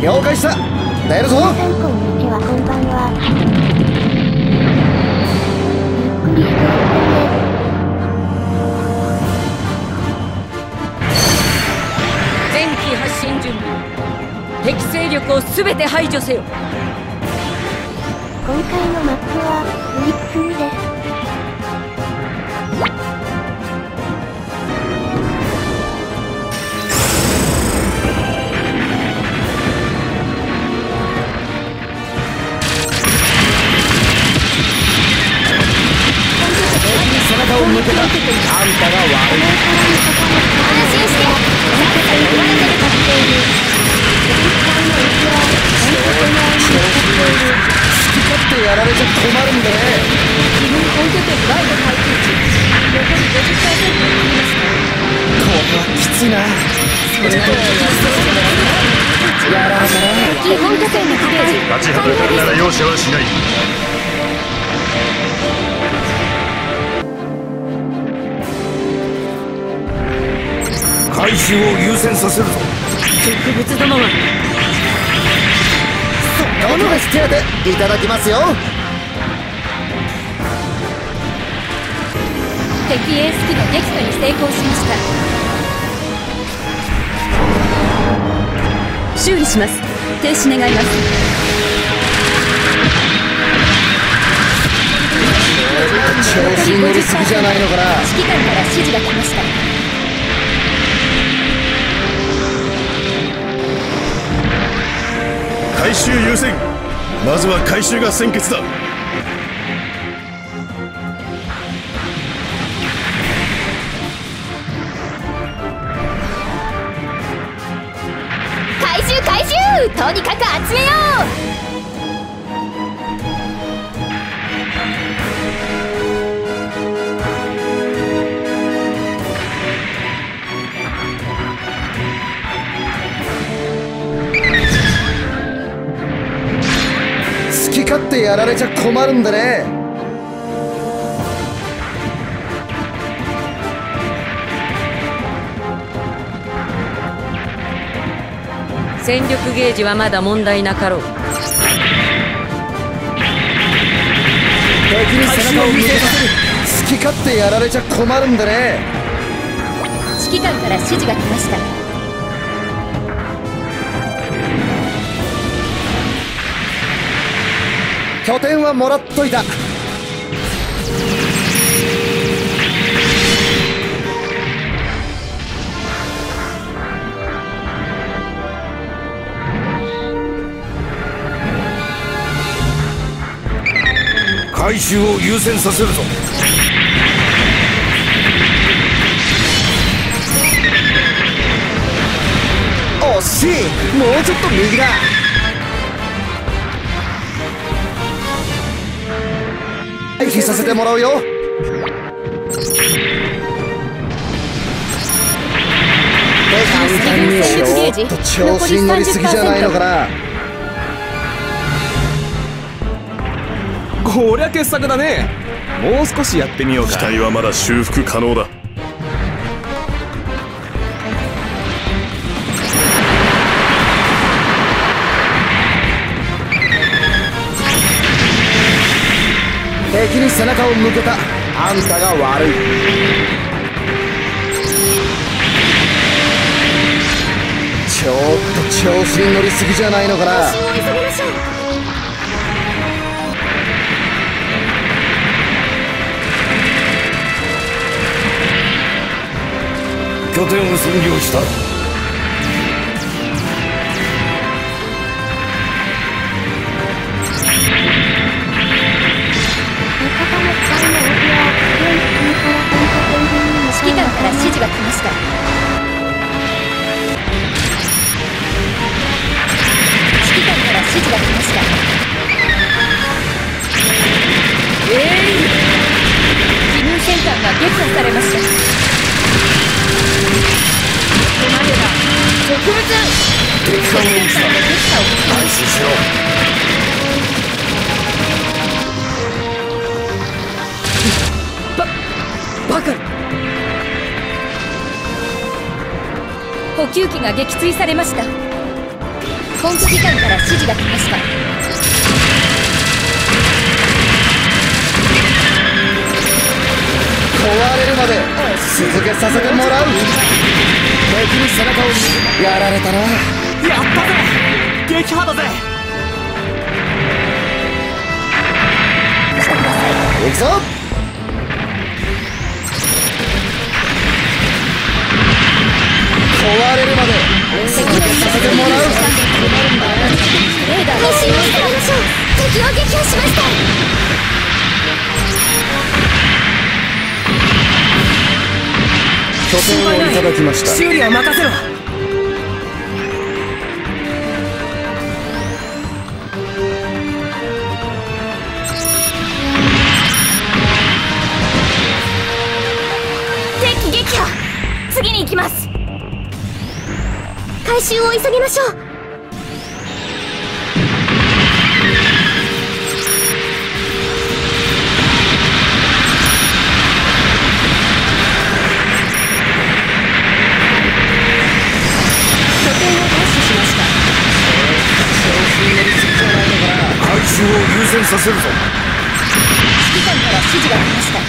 了解した。出るぞ。参考のちはこんばんはゆっくりしていってね全機発進準備。敵勢力を全て排除せよ。今回のマップはフリックでけたあんたが悪い安心して誰かに追われてるかっているやられちゃ困るんで。ね自分本拠点外の配給値残り50%になりましたこれはきついな。やられたな基本拠点のステージ。立ちはだかるなら容赦はしない収を優先させるぞ。植物どもは。そんなものがしてやでいただきますよ。敵エース機の撃破に成功しました。修理します。停止願います。調子に乗りすぎじゃないのかな。指揮官から指示が来ました回収優先。まずは回収が先決だ。回収回収。とにかく集めよう。き勝手やられちゃ困るんでね。戦力ゲージはまだ問題なかろう。敵に背中を向けさせる。好き勝手やられちゃ困るんでね。指揮官から指示が来ました拠点はもらっといた。回収を優先させるぞ。惜しい。もうちょっと右だ。回避させてもらうよ。ちょっと調子に乗りすぎじゃないのかなこりゃ傑作だねもう少しやってみようか機体はまだ修復可能だ敵に背中を向けた。あんたが悪い。ちょっと調子に乗りすぎじゃないのかな。急ぎましょう。拠点を占領したました。補給機が撃墜されました。本指揮官から指示が来ました。壊れるまで続けさせてもらう。敵に背中を見やられたなやったぜ。撃破だぜ。行くぞ壊れるまでさせてもらう。レーダー回収をしてみましょう敵を撃破しました拠点をいただきました。修理は任せろ敵撃破。次に行きます回収を急ぎましょう。拠点を奪取しました。回収を優先させるぞ。指揮官から指示が来ました。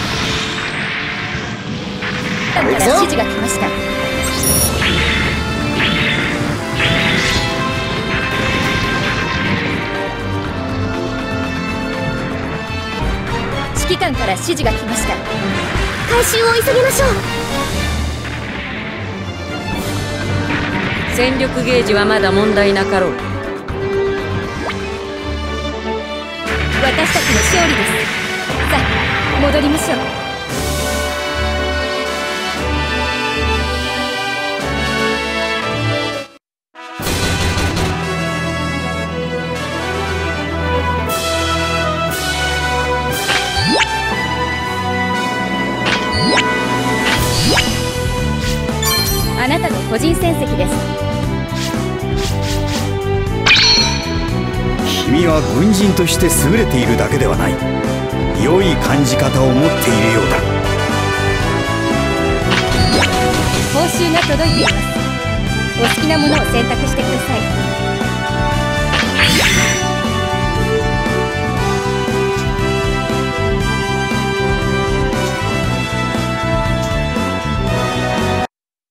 指示が来ました官から指示が来ました。回収を急ぎましょう。戦力ゲージはまだ問題なかろう。私たちの勝利です。さあ戻りましょう個人戦績です。君は軍人として優れているだけではない。良い感じ方を持っているようだ。報酬が届いています。お好きなものを選択してください